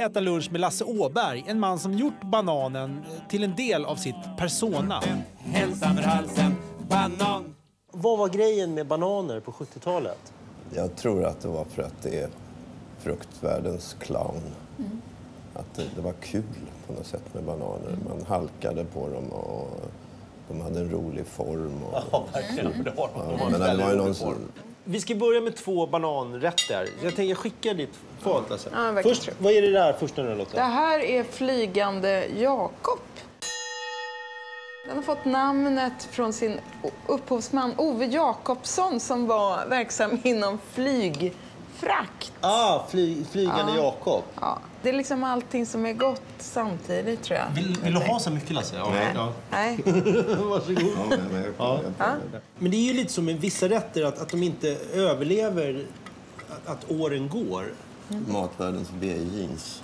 äta lunch med Lasse Åberg, en man som gjort bananen till en del av sitt persona. Hälsa för halsen, banan. Vad var grejen med bananer på 70-talet? Jag tror att det var för att det är fruktvärldens clown. Att det, det var kul på något sätt med bananer. Man halkade på dem och de hade en rolig form. Och, Ja, verkligen. Har ja, men det var ju någon Vi ska börja med två bananrätter. Jag tänker skicka ditt fat. Alltså. Ja, Först, vad är det där första nu Lotta? Det här är flygande Jakob. Den har fått namnet från sin upphovsman Ove Jakobsson som var verksam inom flygfrakt. Ah, fly, flygande Ja. Jakob. Ja, det är liksom allting som är gott samtidigt tror jag. Vill, vill du ha så mycket Lasse? Ja. Nej. Ja. Nej. Varsågod. ja, men, men, jag, jag, jag, Men det är ju lite som med vissa rätter, att, att de inte överlever att, att åren går. Matvärldens V-jeans.